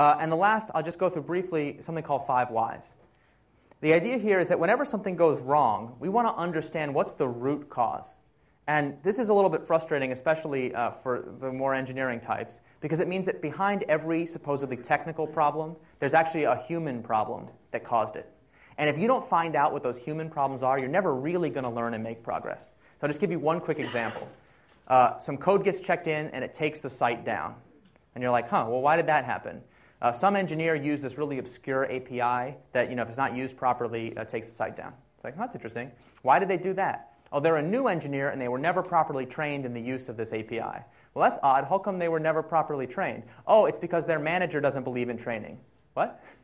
Uh, and the last, I'll just go through briefly something called five whys. The idea here is that whenever something goes wrong, we want to understand what's the root cause. And this is a little bit frustrating, especially uh, for the more engineering types, because it means that behind every supposedly technical problem, there's actually a human problem that caused it. And if you don't find out what those human problems are, you're never really going to learn and make progress. So I'll just give you one quick example. Uh, some code gets checked in and it takes the site down. And you're like, huh, well, why did that happen? Uh, some engineer used this really obscure API that, you know, if it's not used properly, uh, takes the site down. It's like, oh, that's interesting. Why did they do that? Oh, they're a new engineer and they were never properly trained in the use of this API. Well, that's odd. How come they were never properly trained? Oh, it's because their manager doesn't believe in training. What?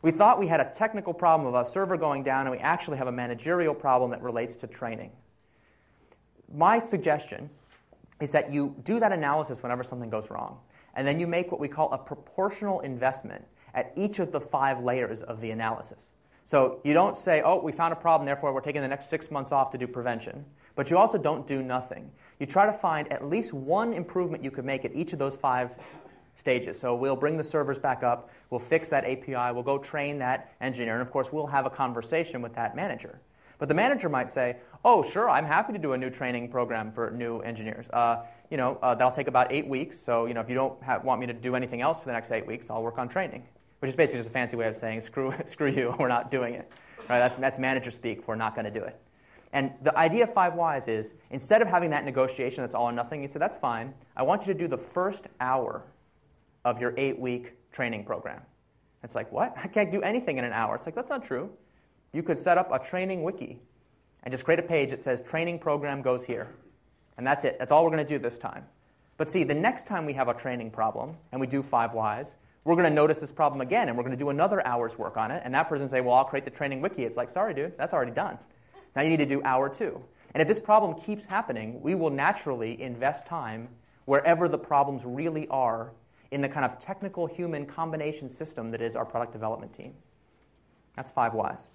We thought we had a technical problem of a server going down, and we actually have a managerial problem that relates to training. My suggestion is that you do that analysis whenever something goes wrong, and then you make what we call a proportional investment at each of the five layers of the analysis. So you don't say, oh, we found a problem, therefore we're taking the next six months off to do prevention. But you also don't do nothing. You try to find at least one improvement you could make at each of those five stages. So we'll bring the servers back up, we'll fix that API, we'll go train that engineer, and of course we'll have a conversation with that manager. But the manager might say, "Oh, sure, I'm happy to do a new training program for new engineers. Uh, you know, uh, that'll take about eight weeks. So you know, if you don't want me to do anything else for the next eight weeks, I'll work on training." which is basically just a fancy way of saying screw, screw you, we're not doing it. Right? That's, that's manager speak for not going to do it. And the idea of five whys is instead of having that negotiation that's all or nothing, you say, that's fine. I want you to do the first hour of your eight week training program. It's like, what? I can't do anything in an hour. It's like, that's not true. You could set up a training wiki and just create a page that says training program goes here. And that's it. That's all we're going to do this time. But see, the next time we have a training problem and we do five whys, we're going to notice this problem again and we're going to do another hour's work on it. And that person say, well, I'll create the training wiki. It's like, sorry, dude, that's already done. Now you need to do hour two. And if this problem keeps happening, we will naturally invest time wherever the problems really are in the kind of technical human combination system that is our product development team. That's five whys.